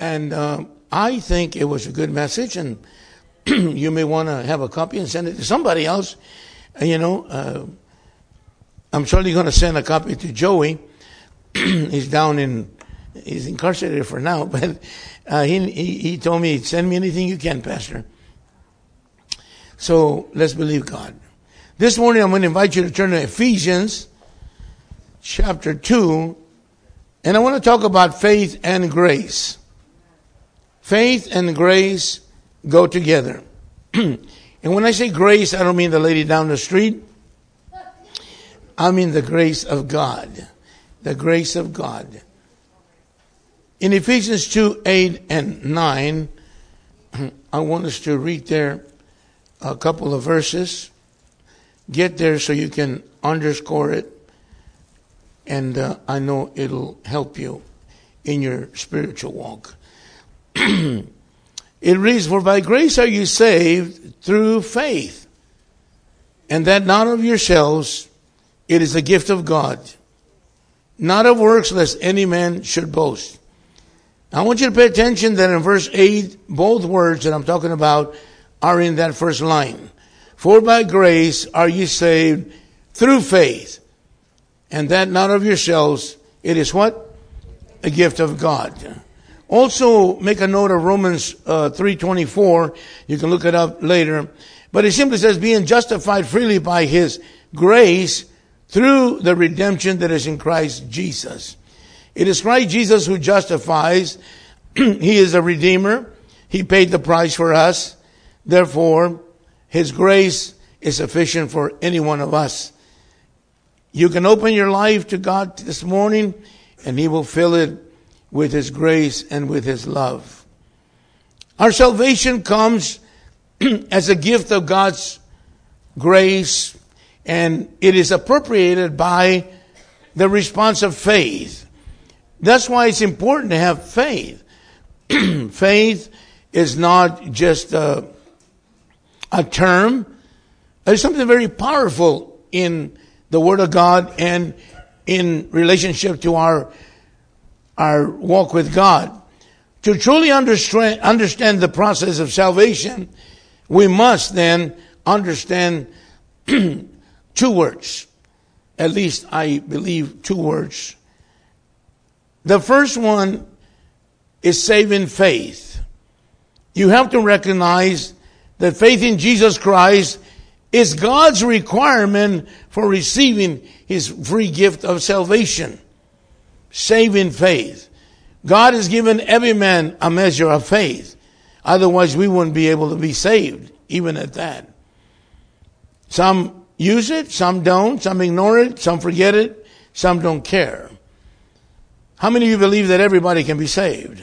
And uh, I think it was a good message, and you may want to have a copy and send it to somebody else. And, you know, uh, I'm certainly going to send a copy to Joey. he's down in, he's incarcerated for now, but uh, he, he, he told me, send me anything you can, Pastor. So let's believe God. This morning I'm going to invite you to turn to Ephesians chapter 2, and I want to talk about faith and grace. Faith and grace go together. and when I say grace, I don't mean the lady down the street. I mean the grace of God. The grace of God. In Ephesians 2 8 and 9, I want us to read there a couple of verses. Get there so you can underscore it. And uh, I know it'll help you in your spiritual walk. it reads, For by grace are you saved through faith, and that not of yourselves, it is a gift of God, not of works, lest any man should boast. I want you to pay attention that in verse 8, both words that I'm talking about are in that first line. For by grace are you saved through faith, and that not of yourselves, it is what? A gift of God. Also, make a note of Romans uh, 3.24. You can look it up later. But it simply says, being justified freely by His grace through the redemption that is in Christ Jesus. It is Christ Jesus who justifies. he is a redeemer. He paid the price for us. Therefore, His grace is sufficient for any one of us. You can open your life to God this morning and He will fill it with His grace and with His love. Our salvation comes as a gift of God's grace and it is appropriated by the response of faith. That's why it's important to have faith. faith is not just a, a term. There's something very powerful in the Word of God and in relationship to our, our walk with God. To truly understand, understand the process of salvation, we must then understand two words. At least I believe two words. The first one is saving faith. You have to recognize that faith in Jesus Christ is God's requirement for receiving his free gift of salvation. Saving faith. God has given every man a measure of faith. Otherwise, we wouldn't be able to be saved, even at that. Some use it, some don't, some ignore it, some forget it, some don't care. How many of you believe that everybody can be saved?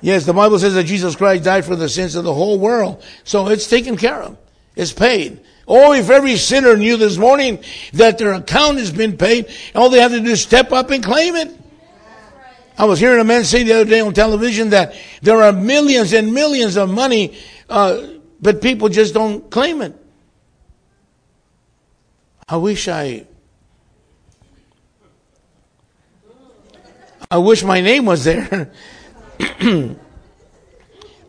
Yes, the Bible says that Jesus Christ died for the sins of the whole world. So it's taken care of. It's paid. Oh, if every sinner knew this morning that their account has been paid, all they have to do is step up and claim it. I was hearing a man say the other day on television that there are millions and millions of money, uh, but people just don't claim it. I wish I. I wish my name was there. and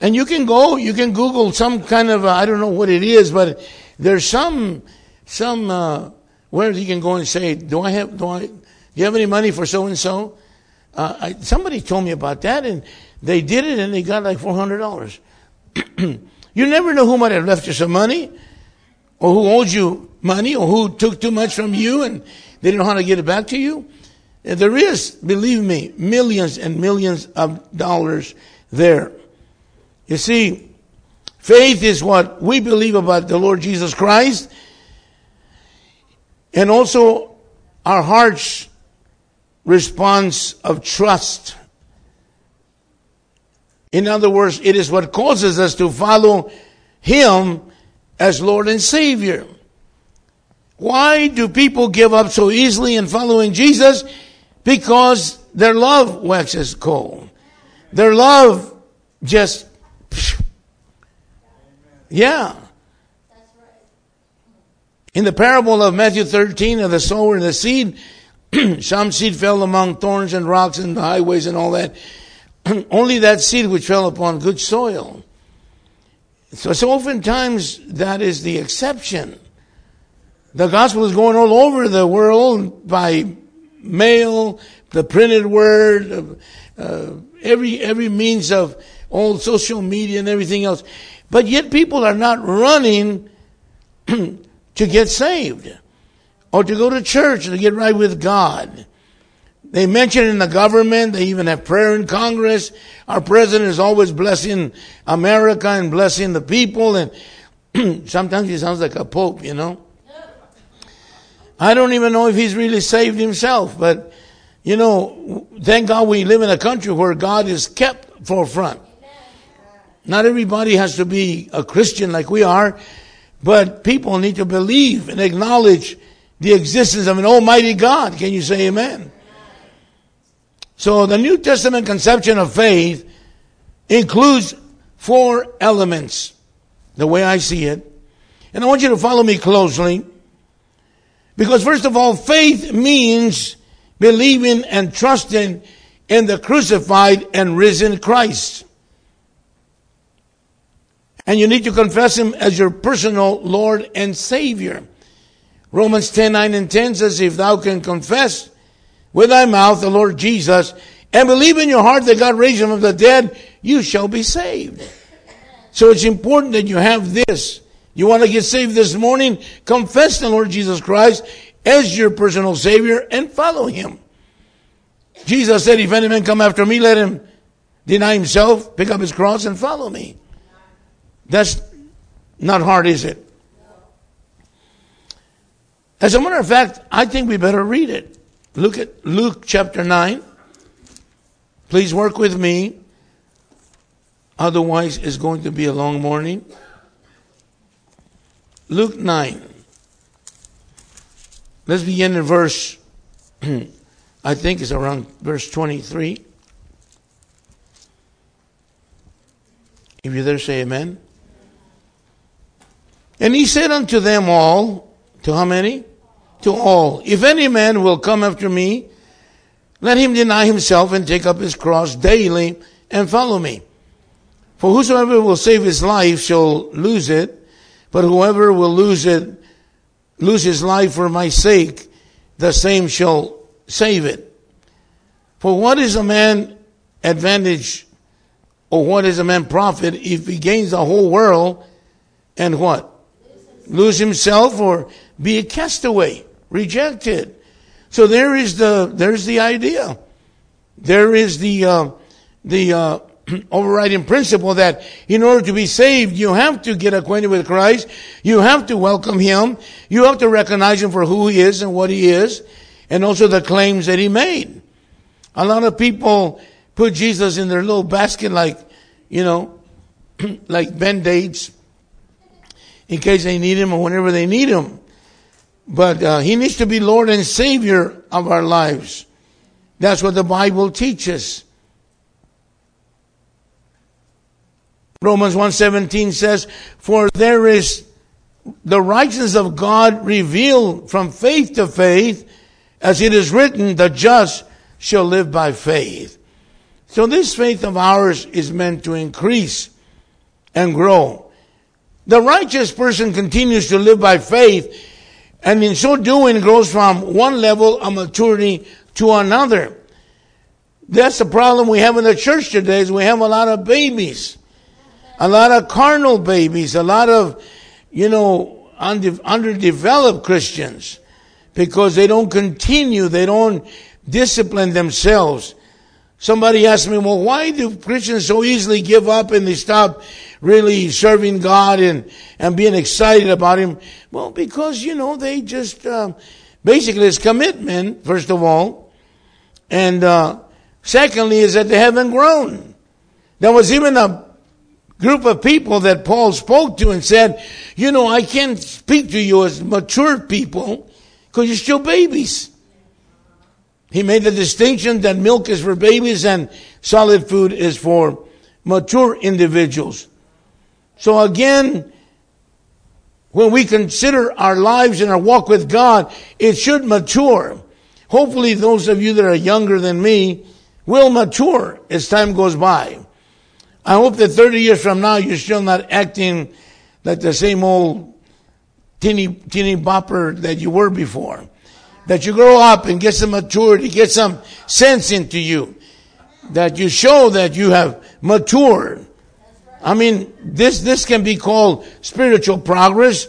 you can go, you can Google some kind of, I don't know what it is, but there's some, some, uh, where you can go and say, do I have, do I, do you have any money for so and so? Uh, somebody told me about that and they did it and they got like $400. you never know who might have left you some money or who owed you money or who took too much from you and they didn't know how to get it back to you. Uh, there is, believe me, millions and millions of dollars there. You see, faith is what we believe about the Lord Jesus Christ and also our heart's response of trust. In other words, it is what causes us to follow Him as Lord and Savior. Why do people give up so easily in following Jesus? Because their love waxes cold. Their love just, yeah. In the parable of Matthew 13 of the sower and the seed, some seed fell among thorns and rocks and the highways and all that. only that seed which fell upon good soil. So, so oftentimes that is the exception. The gospel is going all over the world by mail, the printed word, uh, every every means of all social media and everything else. But yet people are not running to get saved or to go to church to get right with God. They mention in the government. They even have prayer in Congress. Our president is always blessing America and blessing the people. And sometimes he sounds like a pope, you know. I don't even know if he's really saved himself, but you know, thank God we live in a country where God is kept forefront. Not everybody has to be a Christian like we are, but people need to believe and acknowledge the existence of an almighty God. Can you say amen? So the New Testament conception of faith includes four elements, the way I see it. And I want you to follow me closely. Because first of all, faith means believing and trusting in the crucified and risen Christ. And you need to confess Him as your personal Lord and Savior. Romans 10, 9 and 10 says, if thou can confess with thy mouth the Lord Jesus and believe in your heart that God raised him from the dead, you shall be saved. So it's important that you have this. You want to get saved this morning? Confess the Lord Jesus Christ as your personal Savior and follow Him. Jesus said, if any man come after me, let him deny himself, pick up his cross and follow me. That's not hard, is it? As a matter of fact, I think we better read it. Look at Luke chapter 9. Please work with me. Otherwise, it's going to be a long morning. Luke 9. Let's begin in verse, I think it's around verse 23. If you're there, say amen. And he said unto them all, to how many? to all. If any man will come after me, let him deny himself and take up his cross daily and follow me. For whosoever will save his life shall lose it, but whoever will lose it, lose his life for my sake, the same shall save it. For what is a man advantage, or what is a man profit if he gains the whole world and what? Lose himself or be a castaway rejected. So there is the there's the idea. There is the uh, the uh, overriding principle that in order to be saved, you have to get acquainted with Christ. You have to welcome Him. You have to recognize Him for who He is and what He is, and also the claims that He made. A lot of people put Jesus in their little basket, like you know, like band aids, in case they need Him or whenever they need Him. But uh, He needs to be Lord and Savior of our lives. That's what the Bible teaches. Romans 1:17 says, "For there is the righteousness of God revealed from faith to faith, as it is written, the just shall live by faith." So this faith of ours is meant to increase and grow. The righteous person continues to live by faith and in so doing grows from one level of maturity to another. That's the problem we have in the church today is we have a lot of babies. A lot of carnal babies, a lot of, you know, underdeveloped Christians because they don't continue, they don't discipline themselves. Somebody asked me, well, why do Christians so easily give up and they stop really serving God and, and being excited about Him? Well, because, you know, they just, uh, basically it's commitment, first of all. And, uh, secondly is that they haven't grown. There was even a group of people that Paul spoke to and said, you know, I can't speak to you as mature people because you're still babies. He made the distinction that milk is for babies and solid food is for mature individuals. So again, when we consider our lives and our walk with God, it should mature. Hopefully those of you that are younger than me will mature as time goes by. I hope that 30 years from now you're still not acting like the same old teeny, teeny bopper that you were before. That you grow up and get some maturity, get some sense into you. That you show that you have matured. I mean, this, this can be called spiritual progress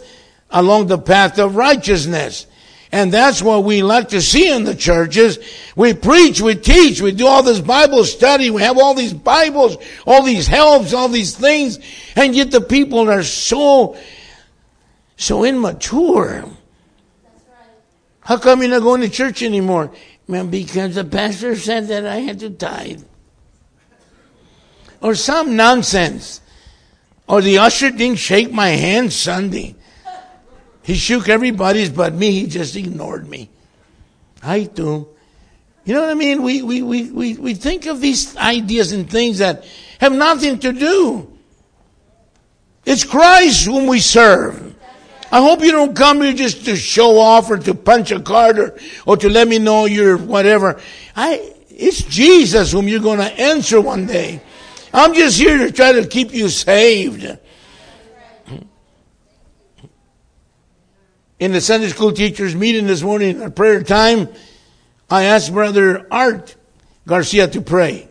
along the path of righteousness. And that's what we like to see in the churches. We preach, we teach, we do all this Bible study, we have all these Bibles, all these helps, all these things, and yet the people are so, so immature. How come you're not going to church anymore? Man, because the pastor said that I had to tithe. Or some nonsense. Or the usher didn't shake my hand Sunday. He shook everybody's but me. He just ignored me. I do. You know what I mean? We, we, we, we, we think of these ideas and things that have nothing to do. It's Christ whom we serve. I hope you don't come here just to show off or to punch a card or, or to let me know you're whatever. I, it's Jesus whom you're going to answer one day. I'm just here to try to keep you saved. in the Sunday school teachers meeting this morning at prayer time, I asked Brother Art Garcia to pray.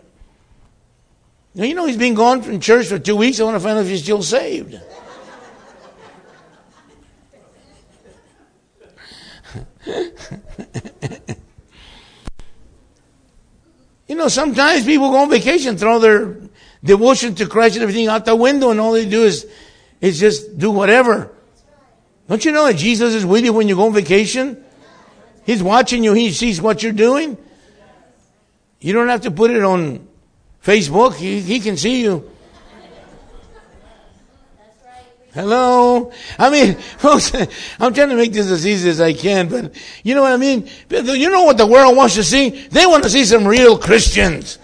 Now, you know, he's been gone from church for two weeks. I want to find out if he's still saved. you know, sometimes people go on vacation, throw their devotion to Christ and everything out the window, and all they do is, is just do whatever. Don't you know that Jesus is with you when you go on vacation? He's watching you. He sees what you're doing. You don't have to put it on Facebook. He, he can see you. Hello? I mean, folks, I'm trying to make this as easy as I can, but you know what I mean? You know what the world wants to see? They want to see some real Christians.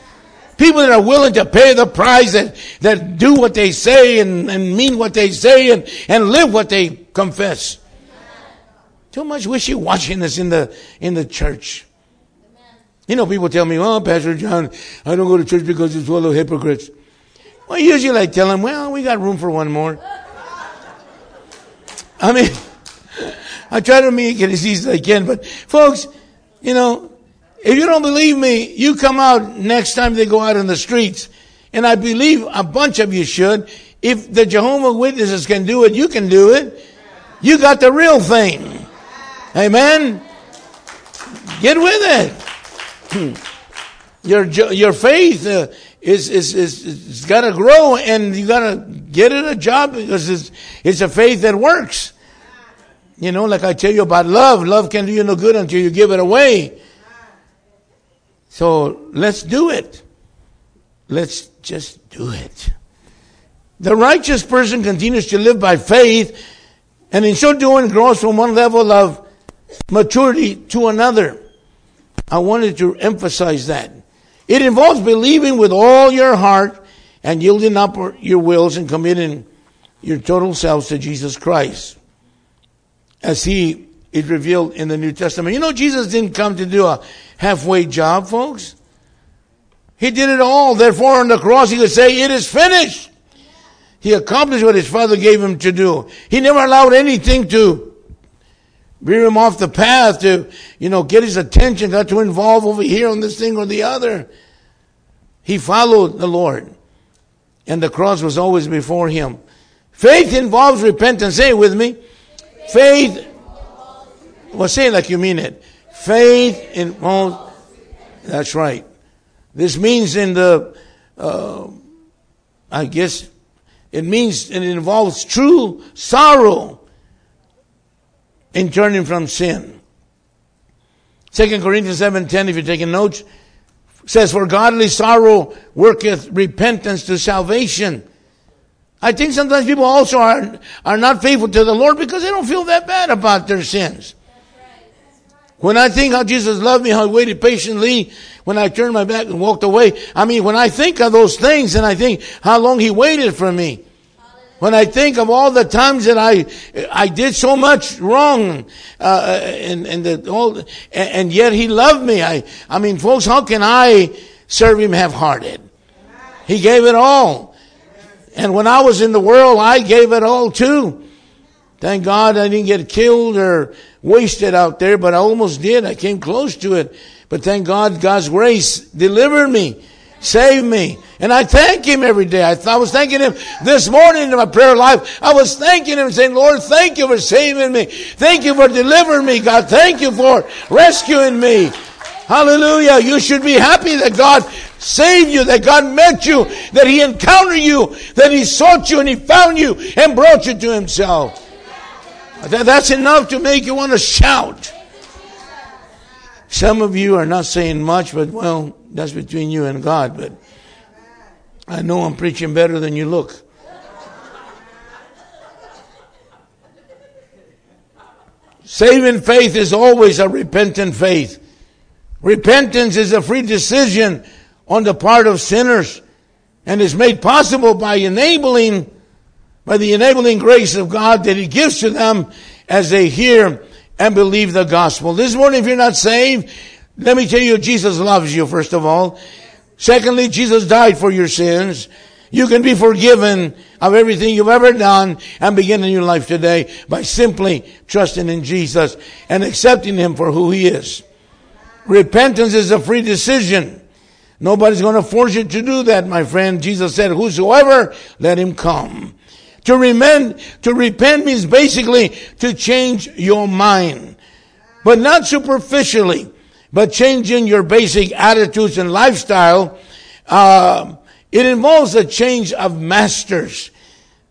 People that are willing to pay the price, that, that do what they say and, and mean what they say and, and live what they confess. Too much wishy-washiness in the, in the church. You know, people tell me, oh, Pastor John, I don't go to church because it's full of hypocrites. Well, usually I tell them, well, we got room for one more. I mean, I try to make it as easy as I can, but folks, you know, if you don't believe me, you come out next time they go out in the streets. And I believe a bunch of you should. If the Jehovah Witnesses can do it, you can do it. You got the real thing. Amen. Get with it. your your faith uh, is is is, got to grow, and you got to get it a job because it's it's a faith that works. You know, like I tell you about love. Love can do you no good until you give it away. So let's do it. Let's just do it. The righteous person continues to live by faith and in so doing grows from one level of maturity to another. I wanted to emphasize that. It involves believing with all your heart and yielding up your wills and committing your total selves to Jesus Christ. As he is revealed in the New Testament. You know, Jesus didn't come to do a halfway job, folks. He did it all. Therefore, on the cross, he could say, It is finished. He accomplished what his father gave him to do. He never allowed anything to veer him off the path to, you know, get his attention, got to involve over here on this thing or the other. He followed the Lord. And the cross was always before him. Faith involves repentance. Say it with me. Faith. Well, say it like you mean it. Faith in. involves. That's right. This means in the, uh, I guess, it means it involves true sorrow in turning from sin. 2 Corinthians 7.10, if you're taking notes, says, For godly sorrow worketh repentance to salvation. I think sometimes people also are, are not faithful to the Lord because they don't feel that bad about their sins. When I think how Jesus loved me, how he waited patiently, when I turned my back and walked away, I mean, when I think of those things and I think how long he waited for me, when I think of all the times that I I did so much wrong, uh, and and the, all, and yet He loved me. I I mean, folks, how can I serve him half-hearted. He gave it all. And when I was in the world, I gave it all too. Thank God I didn't get killed or wasted out there, but I almost did. I came close to it. But thank God, God's grace delivered me, saved me. And I thank Him every day. I, th- I was thanking Him this morning in my prayer life. I was thanking Him saying, Lord, thank you for saving me. Thank you for delivering me, God. Thank you for rescuing me. Hallelujah. You should be happy that God saved you, that God met you, that He encountered you, that He sought you and He found you and brought you to Himself. That's enough to make you want to shout. Some of you are not saying much, but well, that's between you and God. But I know I'm preaching better than you look. Saving faith is always a repentant faith. Repentance is a free decision on the part of sinners and is made possible by enabling, by the enabling grace of God that He gives to them as they hear and believe the gospel. This morning, if you're not saved, let me tell you, Jesus loves you, first of all. Secondly, Jesus died for your sins. You can be forgiven of everything you've ever done and begin a new life today by simply trusting in Jesus and accepting Him for who He is. Repentance is a free decision. Nobody's going to force you to do that, my friend. Jesus said, whosoever, let him come. To repent, to repent means basically to change your mind, but not superficially, but changing your basic attitudes and lifestyle. Uh, it involves a change of masters.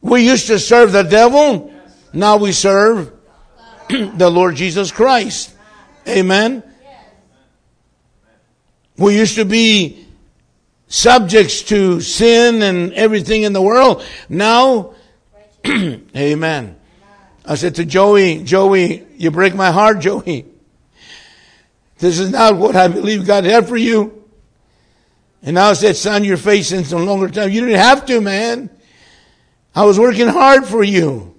We used to serve the devil. Now we serve the Lord Jesus Christ. Amen. We used to be subjects to sin and everything in the world. Now Amen. I said to Joey, Joey, you break my heart, Joey. This is not what I believe God had for you. And now I said, son, you're facing some longer time. You didn't have to, man. I was working hard for you.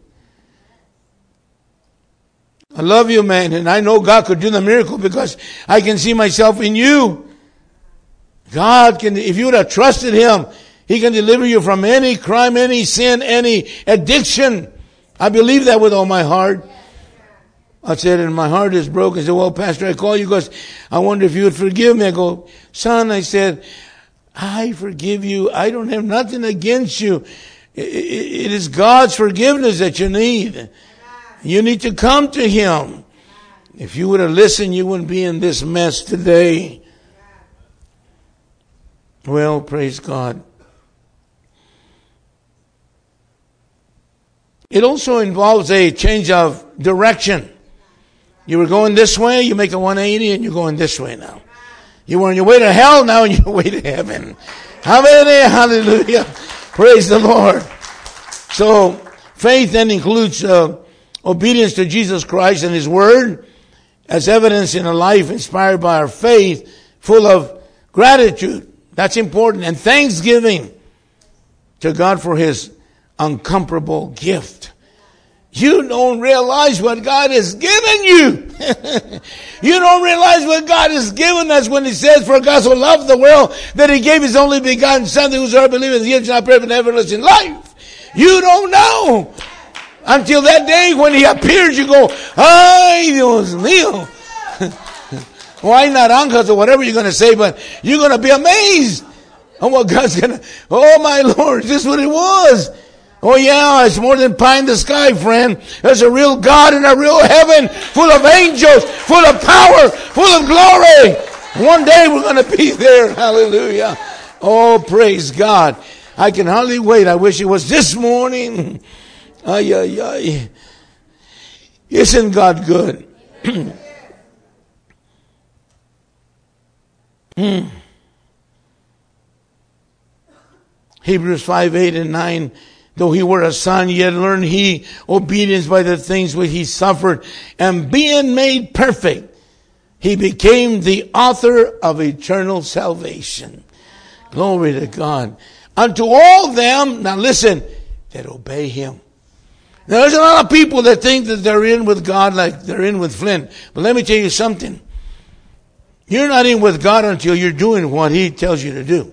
I love you, man, and I know God could do the miracle because I can see myself in you. God can, if you would have trusted Him, he can deliver you from any crime, any sin, any addiction. I believe that with all my heart. I said, and my heart is broken. I said, well, Pastor, I call you because I wonder if you would forgive me. I go, son, I said, I forgive you. I don't have nothing against you. It is God's forgiveness that you need. You need to come to Him. If you would have listened, you wouldn't be in this mess today. Well, praise God. It also involves a change of direction. You were going this way, you make a 180 and you're going this way now. You were on your way to hell, now you're on your way to heaven. Hallelujah, hallelujah. Praise the Lord. So, faith then includes uh, obedience to Jesus Christ and His Word as evidence in a life inspired by our faith, full of gratitude. That's important. And thanksgiving to God for His uncomparable gift. You don't realize what God has given you. you don't realize what God has given us when He says, For God so loved the world that He gave His only begotten Son, that whosoever believes in Him shall not perish but everlasting life. You don't know. Until that day when He appears, you go, Ay, Dios mío. Why not uncles or whatever you're going to say, but you're going to be amazed on what God's going to, oh my Lord, this is what it was. Oh yeah, it's more than pie in the sky, friend. There's a real God in a real heaven full of angels, full of power, full of glory. One day we're going to be there. Hallelujah. Oh, praise God. I can hardly wait. I wish it was this morning. Ay, ay, ay. Isn't God good? hmm. Hebrews 5, 8, and 9 Though he were a son, yet learned he obedience by the things which he suffered. And being made perfect, he became the author of eternal salvation. Glory to God. Unto all them, now listen, that obey him. Now there's a lot of people that think that they're in with God like they're in with Flynn. But let me tell you something. You're not in with God until you're doing what He tells you to do.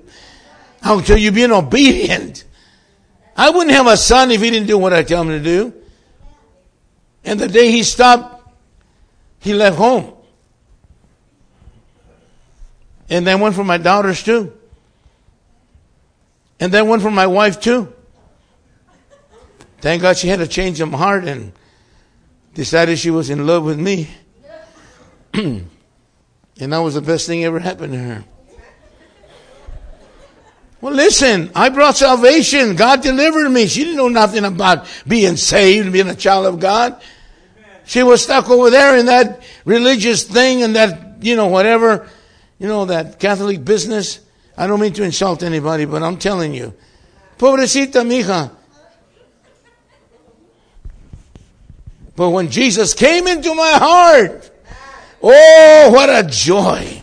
Until you're being obedient. I wouldn't have a son if he didn't do what I tell him to do. And the day he stopped, he left home. And then one for my daughters too. And then one for my wife too. Thank God she had a change of heart and decided she was in love with me. and that was the best thing ever happened to her. Well, listen, I brought salvation. God delivered me. She didn't know nothing about being saved, being a child of God. She was stuck over there in that religious thing and that, you know, whatever, you know, that Catholic business. I don't mean to insult anybody, but I'm telling you. Pobrecita mija. But when Jesus came into my heart, oh, what a joy.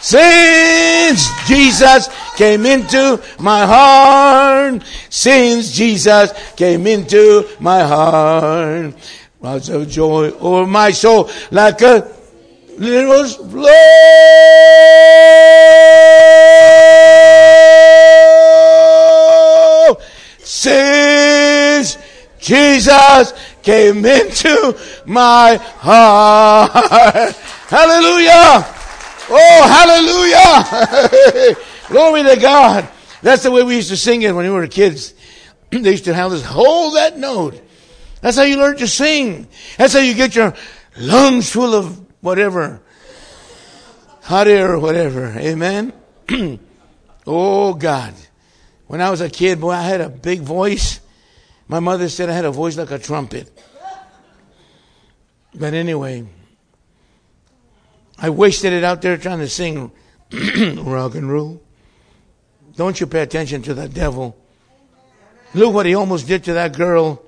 Since Jesus came into my heart, since Jesus came into my heart, was of joy over my soul like a little flow. Since Jesus came into my heart. Hallelujah. Oh, hallelujah! Glory to God. That's the way we used to sing it when we were kids. they used to have this, hold that note. That's how you learn to sing. That's how you get your lungs full of whatever. Hot air or whatever. Amen? oh, God. When I was a kid, boy, I had a big voice. My mother said I had a voice like a trumpet. But anyway, I wasted it out there trying to sing rock and roll. Don't you pay attention to that devil. Look what he almost did to that girl,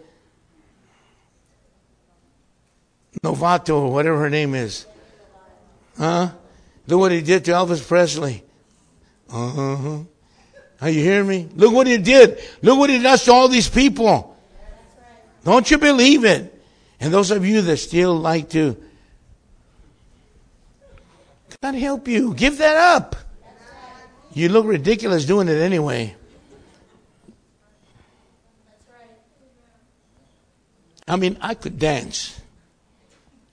Novato, or whatever her name is. Huh? Look what he did to Elvis Presley. Uh huh. Are you hearing me? Look what he did. Look what he does to all these people. Don't you believe it? And those of you that still like to God help you. Give that up. You look ridiculous doing it anyway. I mean, I could dance.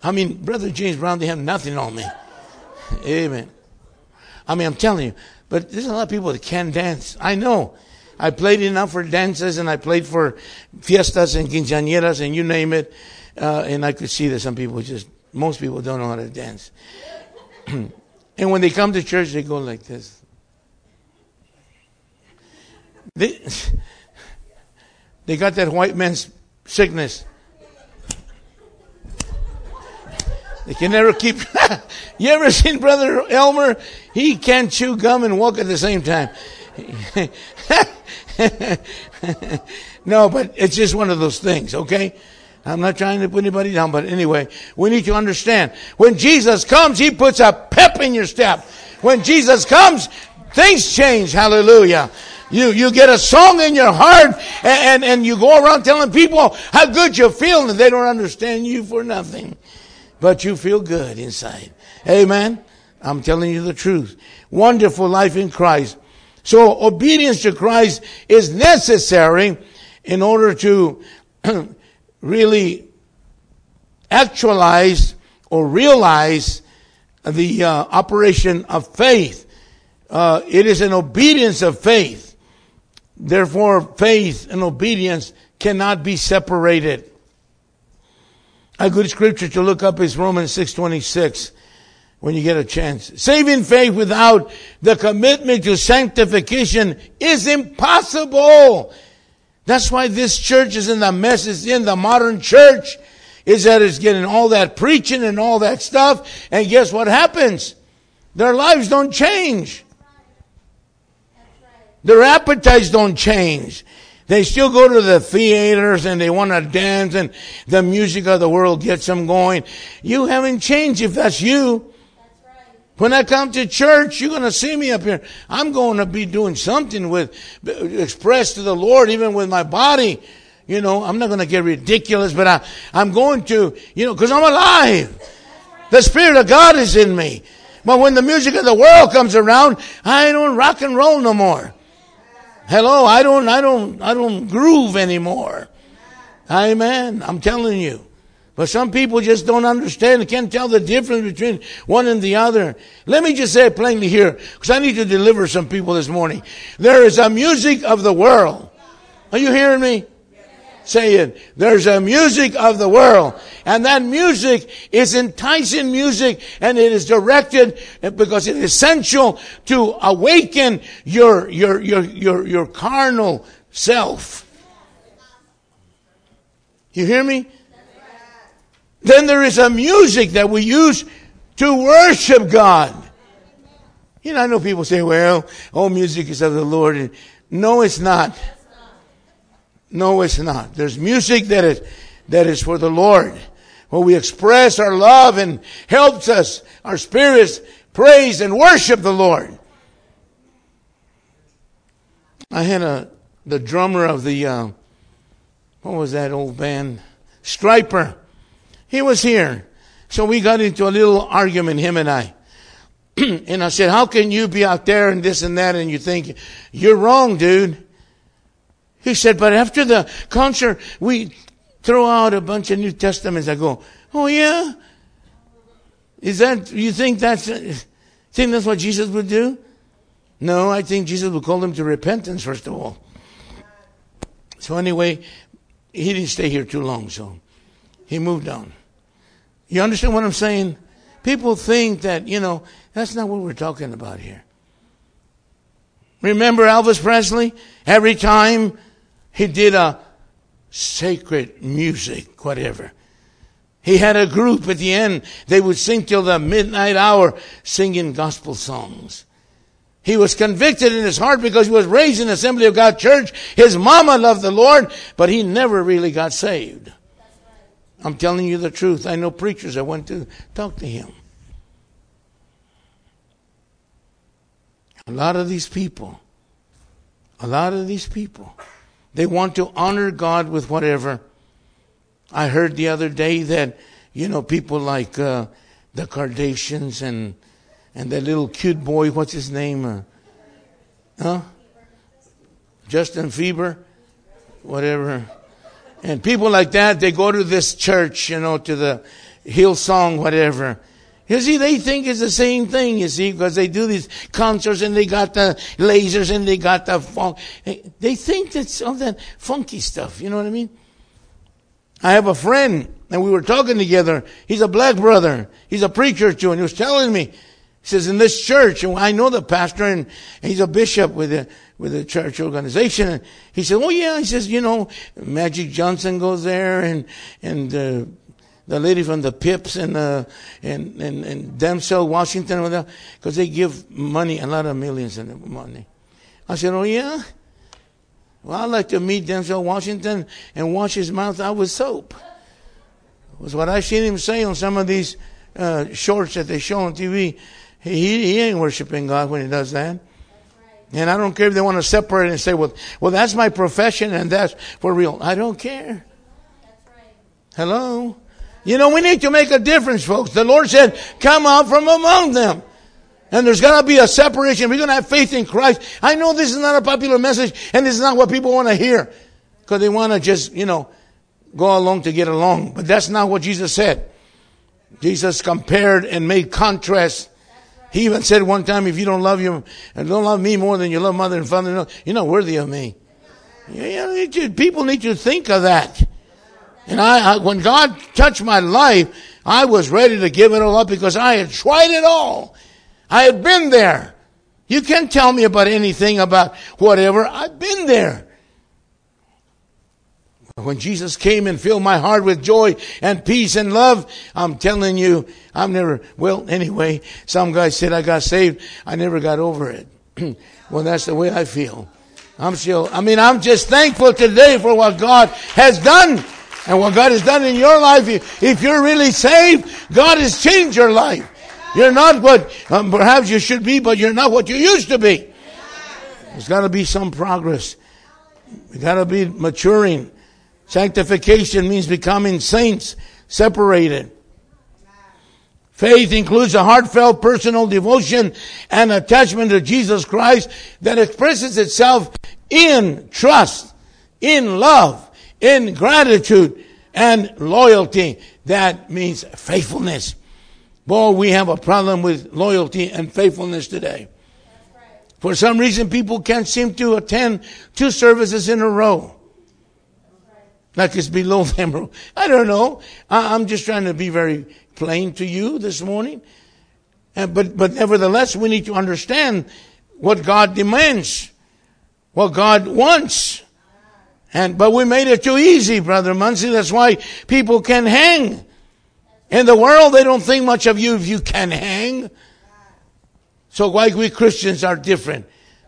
I mean, Brother James Brown, they have nothing on me. Amen. I mean, I'm telling you, but there's a lot of people that can dance. I know. I played enough for dances and I played for fiestas and quinceañeras and you name it. Uh, and I could see that some people just, most people don't know how to dance. and when they come to church, they go like this. They, they got that white man's sickness. They can never keep. you ever seen Brother Elmer? He can't chew gum and walk at the same time. no, but it's just one of those things, okay? I'm not trying to put anybody down, but anyway, we need to understand. When Jesus comes, He puts a pep in your step. When Jesus comes, things change. Hallelujah. You, you get a song in your heart and, and, and you go around telling people how good you feel and they don't understand you for nothing. But you feel good inside. Amen. I'm telling you the truth. Wonderful life in Christ. So obedience to Christ is necessary in order to really actualize or realize the uh, operation of faith. Uh, it is an obedience of faith. Therefore, faith and obedience cannot be separated. A good scripture to look up is Romans 6:26 when you get a chance. Saving faith without the commitment to sanctification is impossible. That's why this church is in the mess it's in the modern church is that it's getting all that preaching and all that stuff. And guess what happens? Their lives don't change. Their appetites don't change. They still go to the theaters and they want to dance and the music of the world gets them going. You haven't changed if that's you. When I come to church, you're going to see me up here. I'm going to be doing something with, express to the Lord, even with my body. You know, I'm not going to get ridiculous, but I, I'm going to, you know, because I'm alive. The Spirit of God is in me. But when the music of the world comes around, I don't rock and roll no more. Hello, I don't, I don't, I don't groove anymore. Amen. I'm telling you. But some people just don't understand. Can't tell the difference between one and the other. Let me just say it plainly here, because I need to deliver some people this morning. There is a music of the world. Are you hearing me? Say it. There's a music of the world. And that music is enticing music and it is directed eh, because it is essential to awaken your, your, your, your, your carnal self. You hear me? Then there is a music that we use to worship God. You know, I know people say, well, all music is of the Lord. No, it's not. No, it's not. There's music that is, that is for the Lord. Where we express our love and helps us, our spirits praise and worship the Lord. I had a, the drummer of the, uh, what was that old band? Stryper. He was here. So we got into a little argument, him and I. and I said, how can you be out there and this and that and you think, you're wrong, dude. He said, but after the concert, we throw out a bunch of New Testaments. I go, oh yeah? Is that, you think that's, think that's what Jesus would do? No, I think Jesus would call them to repentance, first of all. So anyway, he didn't stay here too long, so he moved on. You understand what I'm saying? People think that, you know, that's not what we're talking about here. Remember Elvis Presley? Every time he did a sacred music, whatever. He had a group at the end. They would sing till the midnight hour singing gospel songs. He was convicted in his heart because he was raised in Assembly of God church. His mama loved the Lord, but he never really got saved. I'm telling you the truth. I know preachers that went to talk to him. A lot of these people, a lot of these people, they want to honor God with whatever. I heard the other day that, you know, people like uh, the Kardashians and and that little cute boy, what's his name? Uh, huh? Justin Bieber, whatever. And people like that, they go to this church, you know, to the Hillsong, whatever. You see, they think it's the same thing, you see, because they do these concerts and they got the lasers and they got the funk. They think that's all that funky stuff, you know what I mean? I have a friend and we were talking together. He's a black brother. He's a preacher too, and he was telling me, he says, in this church, and I know the pastor and he's a bishop with the, with the church organization. And he said, oh yeah, he says, you know, Magic Johnson goes there and, and, uh, the lady from the Pips and uh, and and, and Denzel Washington, because they give money, a lot of millions in money. I said, "Oh yeah." Well, I'd like to meet Denzel Washington and wash his mouth out with soap. Was what I seen him say on some of these uh, shorts that they show on TV. He, he ain't worshiping God when he does that. And I don't care if they want to separate and say, well, well, that's my profession and that's for real. I don't care. Hello? You know, we need to make a difference, folks. The Lord said, come out from among them. And there's to be a separation. We're going to have faith in Christ. I know this is not a popular message and this is not what people want to hear because they want to just, you know, go along to get along. But that's not what Jesus said. Jesus compared and made contrast. He even said one time, if you don't love you and don't love me more than you love mother and father, you're not worthy of me. People need to think of that. And I, I, when God touched my life, I was ready to give it all up because I had tried it all. I had been there. You can't tell me about anything about whatever. I've been there. When Jesus came and filled my heart with joy and peace and love, I'm telling you, I've never, well, anyway, some guy said I got saved. I never got over it. well, that's the way I feel. I'm still, I mean, I'm just thankful today for what God has done and what God has done in your life, if you're really saved, God has changed your life. You're not what um, perhaps you should be, but you're not what you used to be. There's got to be some progress. We got to be maturing. Sanctification means becoming saints, separated. Faith includes a heartfelt personal devotion and attachment to Jesus Christ that expresses itself in trust, in love, in gratitude, and loyalty. That means faithfulness. Boy, we have a problem with loyalty and faithfulness today. For some reason, people can't seem to attend two services in a row. Like it's below them. I don't know. I'm just trying to be very plain to you this morning. Uh, but, but nevertheless, we need to understand what God demands, what God wants. And, but we made it too easy, Brother Muncie. That's why people can hang. In the world, they don't think much of you if you can hang. So why we Christians are different.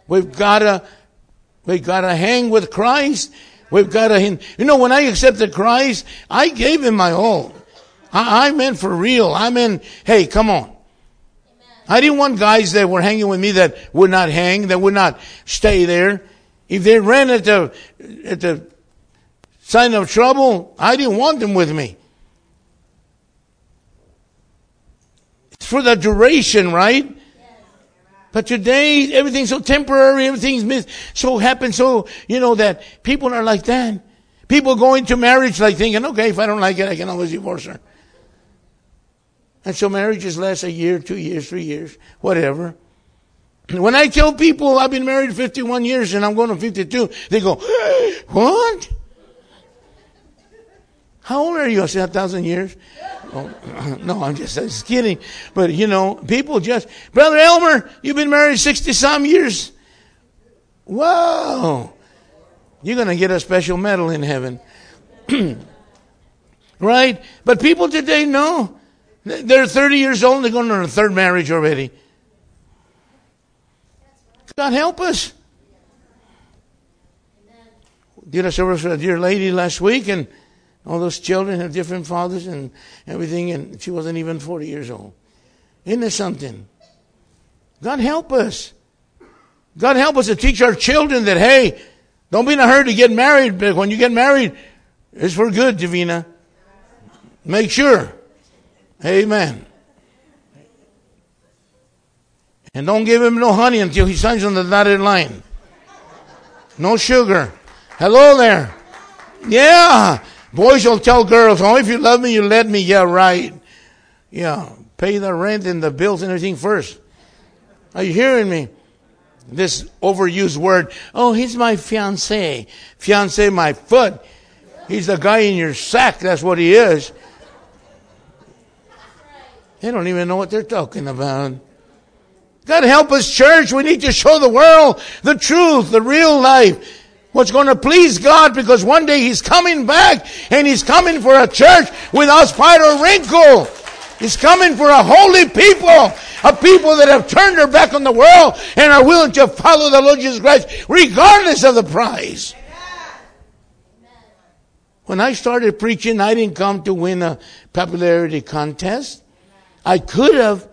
We've gotta, we've gotta hang with Christ. We've gotta, you know, when I accepted Christ, I gave him my all. I, I meant for real. I meant, hey, come on. I didn't want guys that were hanging with me that would not hang, that would not stay there. If they ran at the, at the sign of trouble, I didn't want them with me. It's for the duration, right? But today, everything's so temporary, everything's so happens so, you know, that people are like that. People go into marriage like thinking, okay, if I don't like it, I can always divorce her. And so marriages last a year, two years, three years, whatever. When I tell people I've been married 51 years and I'm going to 52, they go, what? How old are you? I said, a thousand years. Oh, no, I'm just, I'm just kidding. But you know, people just, Brother Elmer, you've been married 60 some years. Whoa. You're going to get a special medal in heaven. right? But people today know. They're 30 years old, they're going on a third marriage already. God help us. Did a service for a dear lady last week, and all those children have different fathers and everything, and she wasn't even 40 years old. Isn't there something? God help us. God help us to teach our children that, hey, don't be in a hurry to get married, but when you get married, it's for good, Davina. Make sure. Amen. And don't give him no honey until he signs on the dotted line. No sugar. Hello there. Yeah. Boys will tell girls, oh, if you love me, you let me. Yeah, right. Yeah. Pay the rent and the bills and everything first. Are you hearing me? This overused word. Oh, he's my fiance. Fiance, my foot. He's the guy in your sack. That's what he is. They don't even know what they're talking about. God help us, church. We need to show the world the truth, the real life. What's going to please God because one day He's coming back and He's coming for a church without spot or wrinkle. He's coming for a holy people, a people that have turned their back on the world and are willing to follow the Lord Jesus Christ regardless of the price. When I started preaching, I didn't come to win a popularity contest. I could have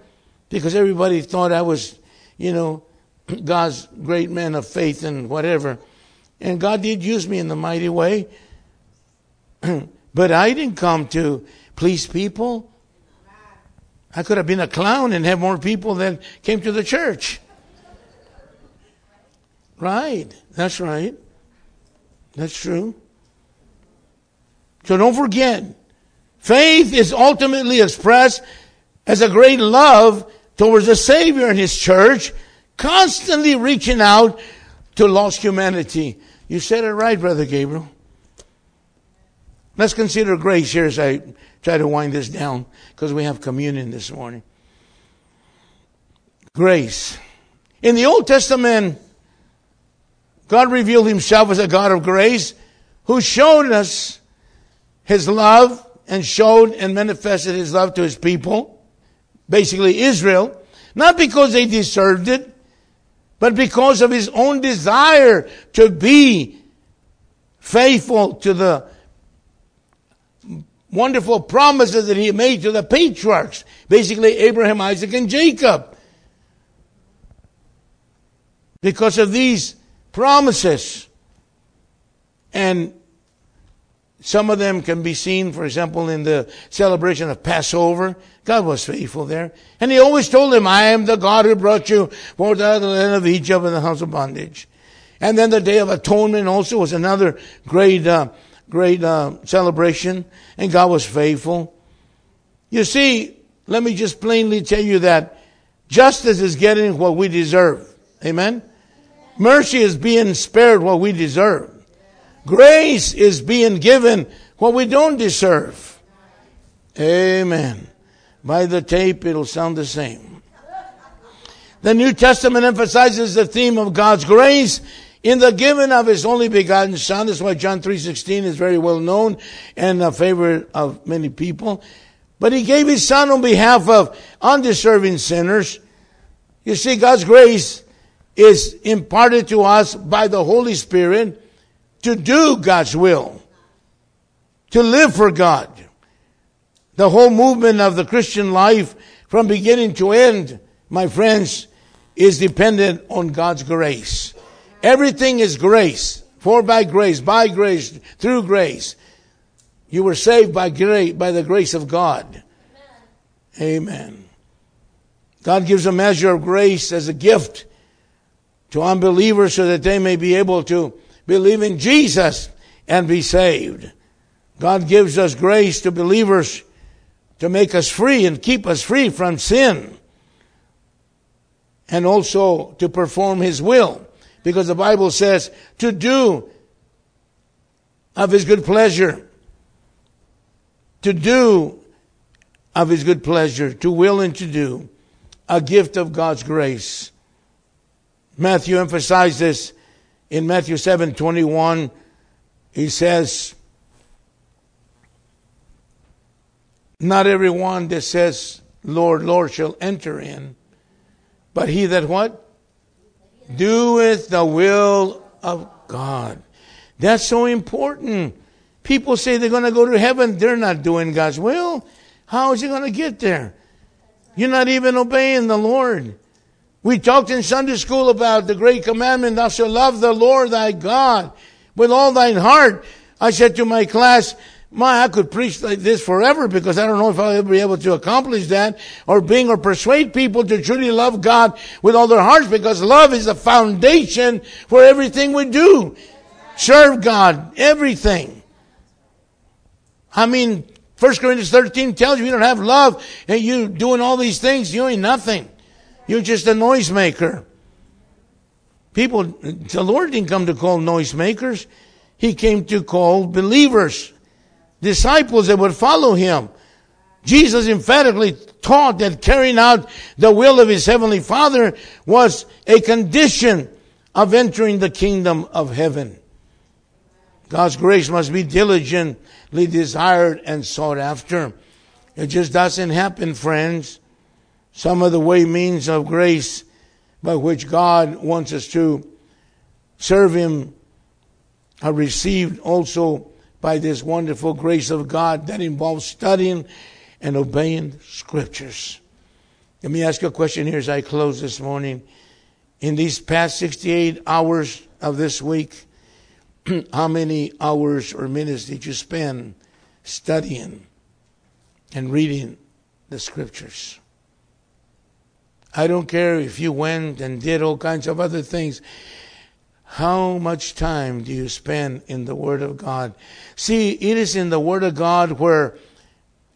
because everybody thought I was, you know, God's great man of faith and whatever. And God did use me in the mighty way. but I didn't come to please people. I could have been a clown and have more people that came to the church. Right. That's right. That's true. So don't forget, faith is ultimately expressed as a great love towards the Savior and His church, constantly reaching out to lost humanity. You said it right, Brother Gabriel. Let's consider grace here as I try to wind this down because we have communion this morning. Grace. In the Old Testament, God revealed Himself as a God of grace who showed us His love and showed and manifested His love to His people basically Israel, not because they deserved it, but because of his own desire to be faithful to the wonderful promises that he made to the patriarchs, basically Abraham, Isaac, and Jacob. Because of these promises and Some of them can be seen, for example, in the celebration of Passover. God was faithful there. And he always told them, I am the God who brought you forth out of the land of Egypt in the house of bondage. And then the Day of Atonement also was another great, uh, great uh, celebration. And God was faithful. You see, let me just plainly tell you that justice is getting what we deserve. Amen? Mercy is being spared what we deserve. Grace is being given what we don't deserve. Amen. By the tape, it'll sound the same. The New Testament emphasizes the theme of God's grace in the giving of His only begotten Son. That's why John 3.16 is very well known and a favorite of many people. But He gave His Son on behalf of undeserving sinners. You see, God's grace is imparted to us by the Holy Spirit to do God's will, to live for God. The whole movement of the Christian life from beginning to end, my friends, is dependent on God's grace. Everything is grace. For by grace, by grace, through grace. You were saved by grace, by the grace of God. Amen. Amen. God gives a measure of grace as a gift to unbelievers so that they may be able to believe in Jesus and be saved. God gives us grace to believers to make us free and keep us free from sin and also to perform His will because the Bible says to do of His good pleasure. To do of His good pleasure, to will and to do, a gift of God's grace. Matthew emphasized this in Matthew 7 21, he says, Not everyone that says, Lord, Lord, shall enter in, but he that what? Doeth the will of God. That's so important. People say they're going to go to heaven. They're not doing God's will. How is he going to get there? You're not even obeying the Lord. We talked in Sunday school about the great commandment, thou shalt love the Lord thy God with all thine heart. I said to my class, my, I could preach like this forever because I don't know if I'll ever be able to accomplish that or bring or persuade people to truly love God with all their hearts because love is the foundation for everything we do. Serve God, everything. I mean, 1 Corinthians 13 tells you you don't have love and you doing all these things, you ain't nothing. You're just a noisemaker. People, the Lord didn't come to call noisemakers. He came to call believers, disciples that would follow Him. Jesus emphatically taught that carrying out the will of His Heavenly Father was a condition of entering the kingdom of heaven. God's grace must be diligently desired and sought after. It just doesn't happen, friends some of the way means of grace by which God wants us to serve Him are received also by this wonderful grace of God that involves studying and obeying scriptures. Let me ask you a question here as I close this morning. In these past 68 hours of this week, how many hours or minutes did you spend studying and reading the scriptures? I don't care if you went and did all kinds of other things. How much time do you spend in the Word of God? See, it is in the Word of God where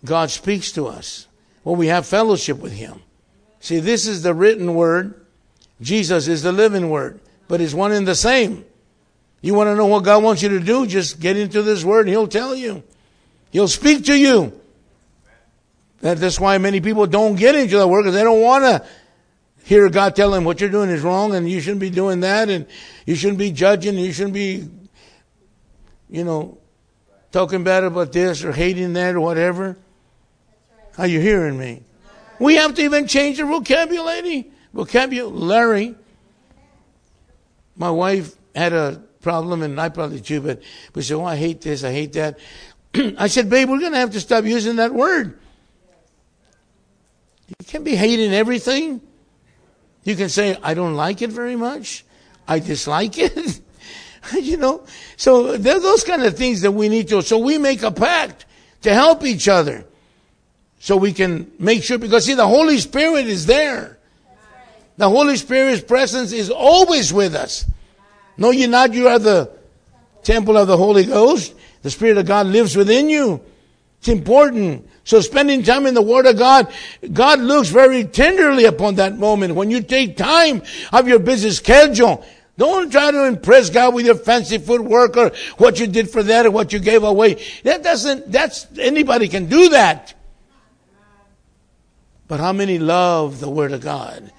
God speaks to us, where we have fellowship with Him. See, this is the written Word. Jesus is the living Word, but it's one and the same. You want to know what God wants you to do? Just get into this Word and He'll tell you. He'll speak to you. That's why many people don't get into the Word because they don't want to hear God tell him what you're doing is wrong and you shouldn't be doing that and you shouldn't be judging you shouldn't be, you know, talking bad about this or hating that or whatever. Are you hearing me? We have to even change the vocabulary. Vocabulary. My wife had a problem, and I probably too, but we said, "Oh, I hate this, I hate that." I said, "Babe, we're going to have to stop using that word. You can't be hating everything." You can say, I don't like it very much. I dislike it. you know, so there's those kind of things that we need to. So we make a pact to help each other, so we can make sure. Because see, the Holy Spirit is there. The Holy Spirit's presence is always with us. No, you're not. You are the temple of the Holy Ghost. The Spirit of God lives within you. It's important. So spending time in the Word of God, God looks very tenderly upon that moment. When you take time of your busy schedule, don't try to impress God with your fancy footwork or what you did for that or what you gave away. That doesn't, that's, anybody can do that. But how many love the Word of God?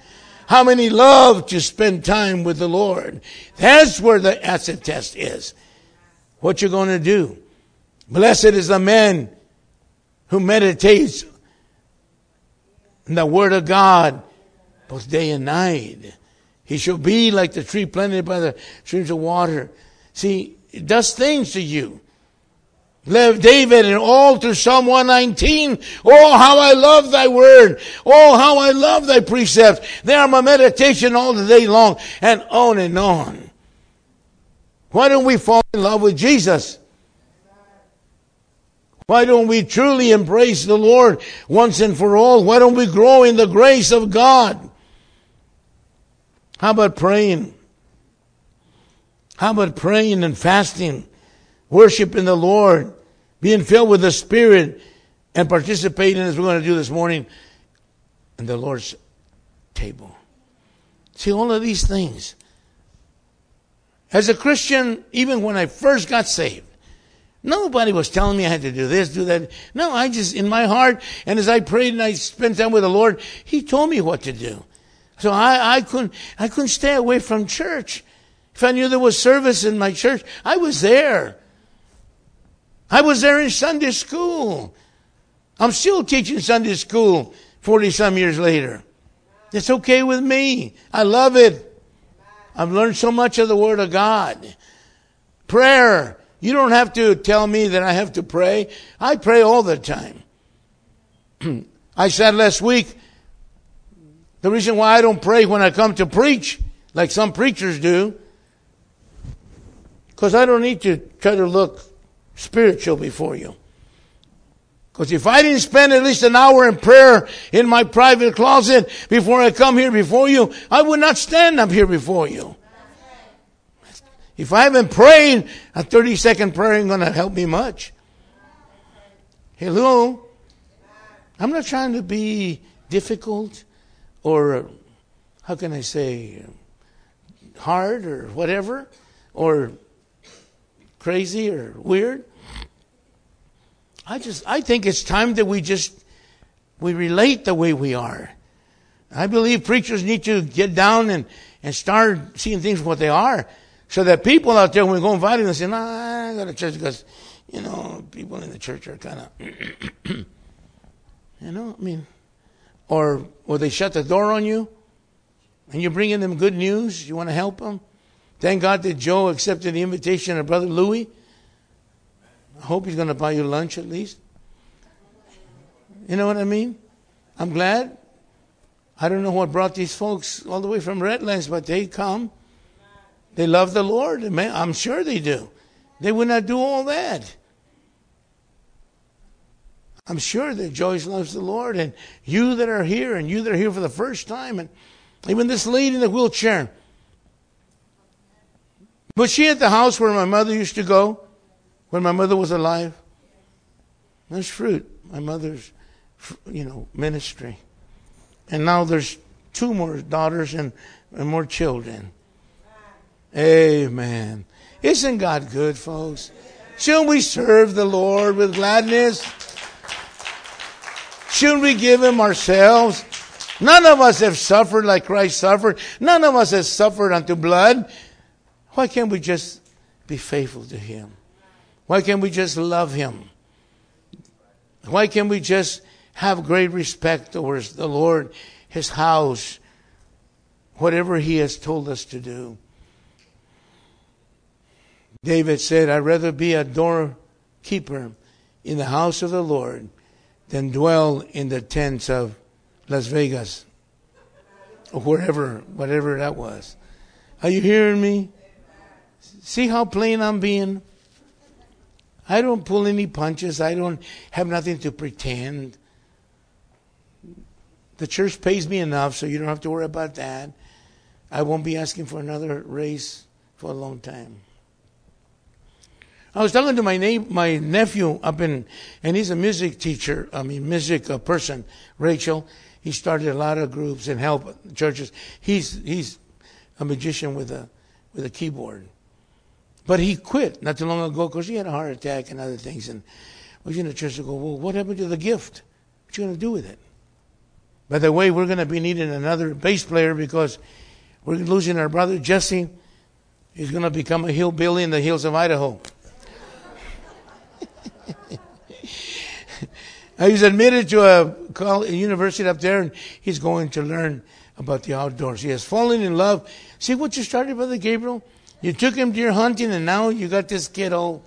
How many love to spend time with the Lord? That's where the acid test is. What you're going to do. Blessed is the man who meditates in the Word of God both day and night. He shall be like the tree planted by the streams of water. See, it does things to you. Love David and all through Psalm 119. Oh, how I love thy word. Oh, how I love thy precepts. They are my meditation all the day long and on and on. Why don't we fall in love with Jesus? Why don't we truly embrace the Lord once and for all? Why don't we grow in the grace of God? How about praying? How about praying and fasting, worshiping the Lord, being filled with the Spirit, and participating, as we're going to do this morning, in the Lord's table? See, all of these things. As a Christian, even when I first got saved, Nobody was telling me I had to do this, do that. No, I just, in my heart, and as I prayed and I spent time with the Lord, He told me what to do. So I, I couldn't, I couldn't stay away from church. If I knew there was service in my church, I was there. I was there in Sunday school. I'm still teaching Sunday school 40 some years later. It's okay with me. I love it. I've learned so much of the Word of God. Prayer. You don't have to tell me that I have to pray. I pray all the time. I said last week, the reason why I don't pray when I come to preach, like some preachers do, because I don't need to try to look spiritual before you. Because if I didn't spend at least an hour in prayer in my private closet before I come here before you, I would not stand up here before you. If I haven't prayed, a 30 second prayer ain't going to help me much. Hello? I'm not trying to be difficult or, how can I say, hard or whatever, or crazy or weird. I just, I think it's time that we just, we relate the way we are. I believe preachers need to get down and, and start seeing things what they are. So that people out there, when we go invite them, say, nah, I go to church because, you know, people in the church are kind of, you know, I mean, or, or they shut the door on you and you're bringing them good news. You want to help them. Thank God that Joe accepted the invitation of Brother Louis. I hope he's going to buy you lunch at least. You know what I mean? I'm glad. I don't know what brought these folks all the way from Redlands, but they come. They love the Lord. I'm sure they do. They would not do all that. I'm sure that Joyce loves the Lord, and you that are here, and you that are here for the first time, and even this lady in the wheelchair. Was she at the house where my mother used to go when my mother was alive? There's fruit. My mother's, you know, ministry. And now there's two more daughters and, and more children. Amen. Isn't God good, folks? Shouldn't we serve the Lord with gladness? Shouldn't we give Him ourselves? None of us have suffered like Christ suffered. None of us has suffered unto blood. Why can't we just be faithful to Him? Why can't we just love Him? Why can't we just have great respect towards the Lord, His house, whatever He has told us to do? David said, I'd rather be a doorkeeper in the house of the Lord than dwell in the tents of Las Vegas or wherever, whatever that was. Are you hearing me? See how plain I'm being? I don't pull any punches. I don't have nothing to pretend. The church pays me enough, so you don't have to worry about that. I won't be asking for another raise for a long time. I was talking to my na- my nephew up in, and he's a music teacher. I mean, music uh, person, Rachel. He started a lot of groups and help churches. He's he's a magician with a with a keyboard, but he quit not too long ago because he had a heart attack and other things. And was in the church to go, well, what happened to the gift? What you going to do with it? By the way, we're going to be needing another bass player because we're losing our brother Jesse. He's going to become a hillbilly in the hills of Idaho. He's admitted to a, college, university up there, and he's going to learn about the outdoors. He has fallen in love. See what you started, Brother Gabriel? You took him deer hunting, and now you got this kid all.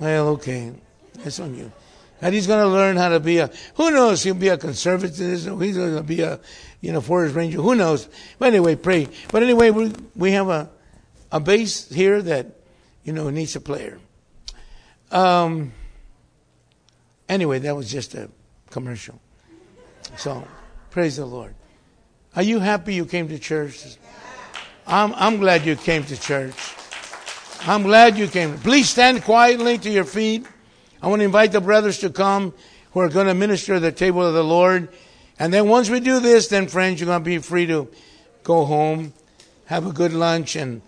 Well, okay, that's on you. And he's going to learn how to be a. Who knows? He'll be a conservative. Or he's going to be a, you know, forest ranger. Who knows? But anyway, pray. But anyway, we we have a a bass here that, you know, needs a player. Um. Anyway, that was just a commercial. So, praise the Lord. Are you happy you came to church? I'm, I'm glad you came to church. I'm glad you came. Please stand quietly to your feet. I want to invite the brothers to come who are going to minister at the table of the Lord. And then once we do this, then friends, you're going to be free to go home, have a good lunch, and,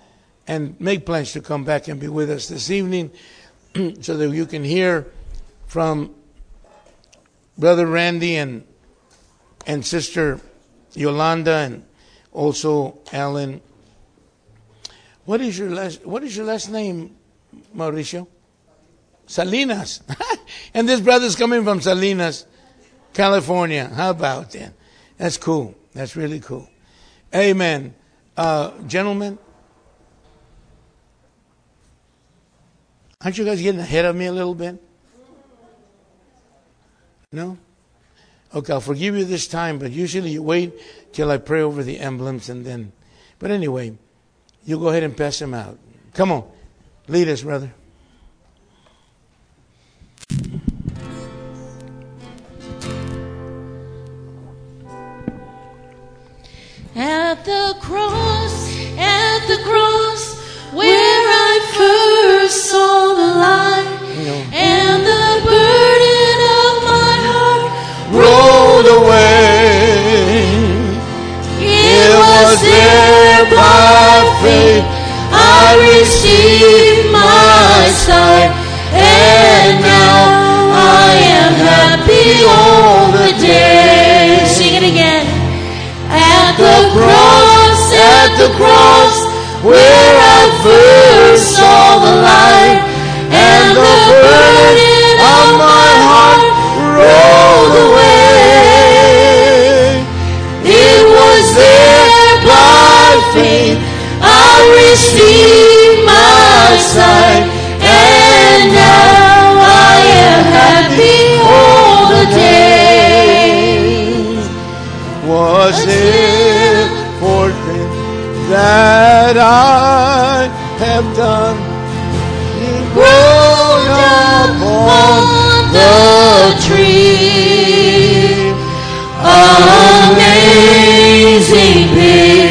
and make plans to come back and be with us this evening so that you can hear from Brother Randy and and Sister Yolanda and also Alan. What is your last what is your last name, Mauricio? Salinas. and this brother's coming from Salinas, California. How about that? That's cool. That's really cool. Amen. Uh, gentlemen, aren't you guys getting ahead of me a little bit? No? Okay, I'll forgive you this time, but usually you wait till I pray over the emblems and then. But anyway, you go ahead and pass them out. Come on. Lead us, brother. At the cross, at the cross, I received my sight, and now I am happy all the day. Sing it again. At the cross, at the cross, where I first saw the light, and the burden of my heart rolled away. It was there by faith My sight, and now I am happy all the day. Was it for things that I have done? Grown upon the tree, amazing pity,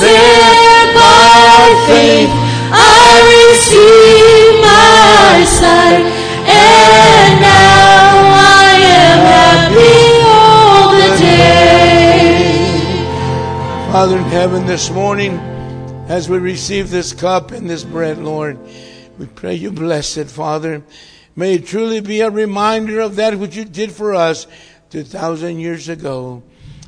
There by faith I received my sight and now I am happy all the day. Father in heaven, this morning, as we receive this cup and this bread, Lord, we pray you bless it, Father. May it truly be a reminder of that which you did for us 2,000 years ago.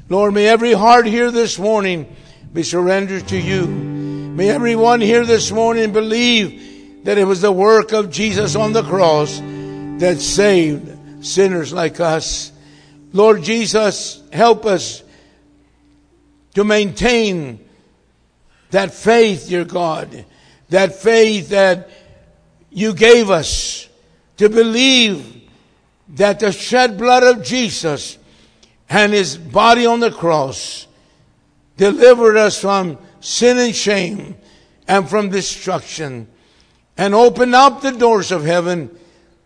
Lord, may every heart here this morning be surrendered to you. May everyone here this morning believe that it was the work of Jesus on the cross that saved sinners like us. Lord Jesus, help us to maintain that faith, dear God, that faith that you gave us to believe that the shed blood of Jesus and his body on the cross delivered us from sin and shame and from destruction and opened up the doors of heaven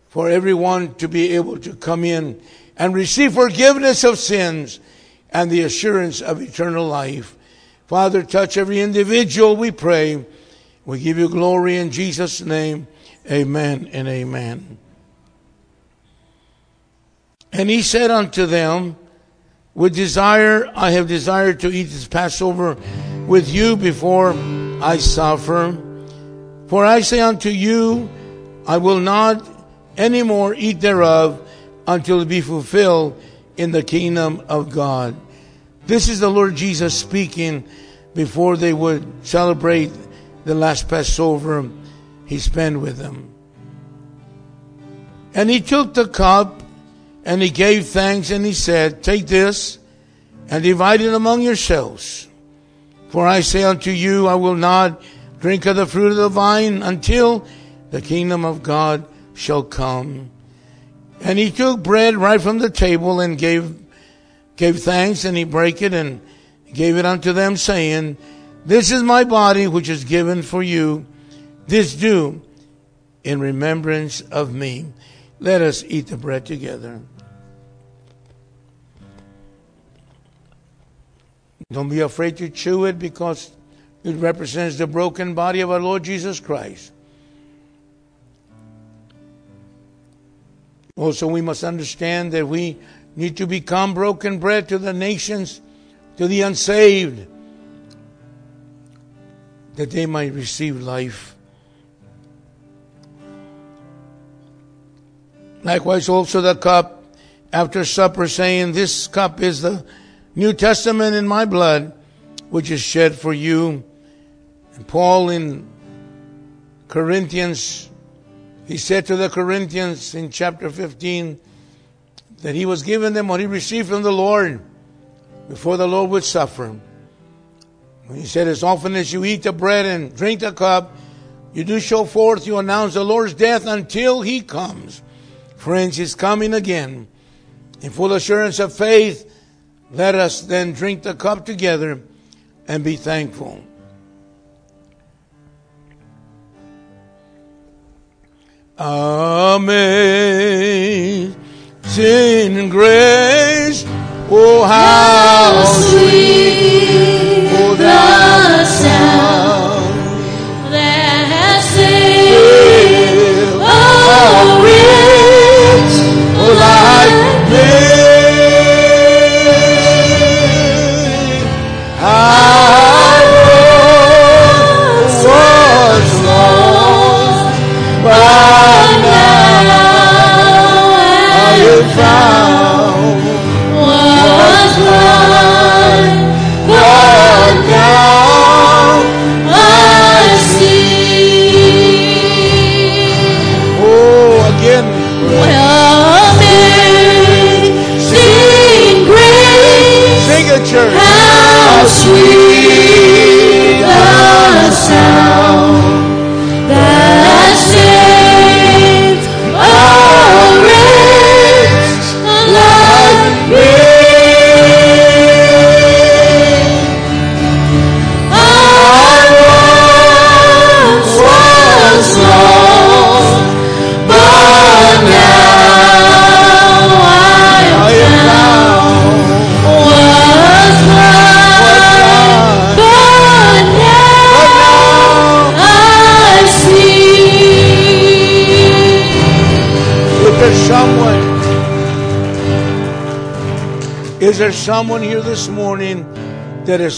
for everyone to be able to come in and receive forgiveness of sins and the assurance of eternal life. Father, touch every individual, we pray. We give you glory in Jesus' name. Amen and amen. And he said unto them, With desire I have desired to eat this Passover with you before I suffer. For I say unto you, I will not any more eat thereof until it be fulfilled in the kingdom of God. This is the Lord Jesus speaking before they would celebrate the last Passover he spent with them. And he took the cup and he gave thanks and he said, Take this and divide it among yourselves. For I say unto you, I will not drink of the fruit of the vine until the kingdom of God shall come. And he took bread right from the table and gave, gave thanks and he brake it and gave it unto them saying, This is my body which is given for you. This do in remembrance of me. Let us eat the bread together. Don't be afraid to chew it because it represents the broken body of our Lord Jesus Christ. Also, we must understand that we need to become broken bread to the nations, to the unsaved, that they might receive life. Likewise, also the cup after supper, saying, This cup is the New Testament in my blood, which is shed for you. And Paul in Corinthians, he said to the Corinthians in chapter 15 that he was given them what he received from the Lord before the Lord would suffer. He said, As often as you eat the bread and drink the cup, you do show forth, you announce the Lord's death until he comes. Friends, he's coming again. In full assurance of faith, let us then drink the cup together and be thankful. Amazing grace,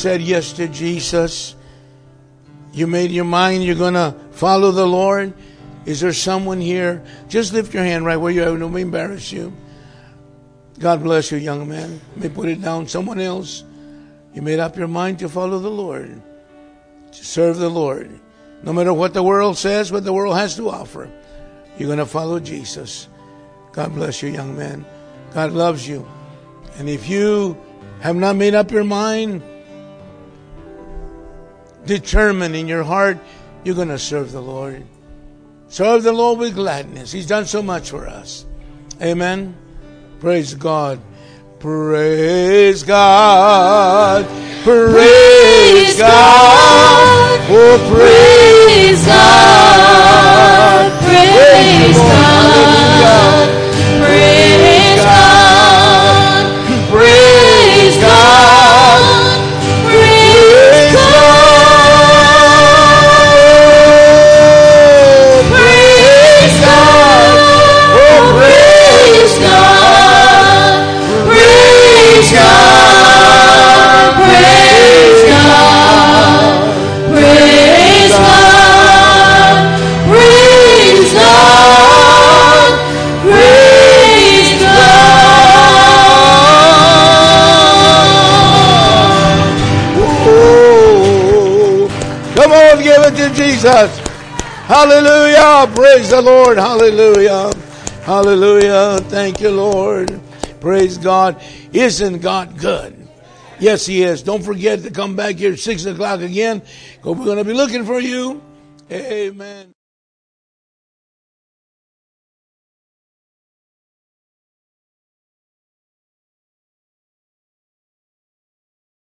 said yes to Jesus? You made your mind you're going to follow the Lord? Is there someone here? Just lift your hand right where you are. Don't embarrass you. God bless you, young man. Let me put it down. Someone else. You made up your mind to follow the Lord, to serve the Lord. No matter what the world says, what the world has to offer, you're going to follow Jesus. God bless you, young man. God loves you. And if you have not made up your mind, determined in your heart, you're going to serve the Lord. Serve the Lord with gladness. He's done so much for us. Amen. Praise God. Praise God. Praise God. Oh, praise God. Praise God. Praise God. Jesus. Hallelujah. Praise the Lord. Hallelujah. Hallelujah. Thank you, Lord. Praise God. Isn't God good? Yes, He is. Don't forget to come back here at 6 o'clock again because we're going to be looking for you. Amen.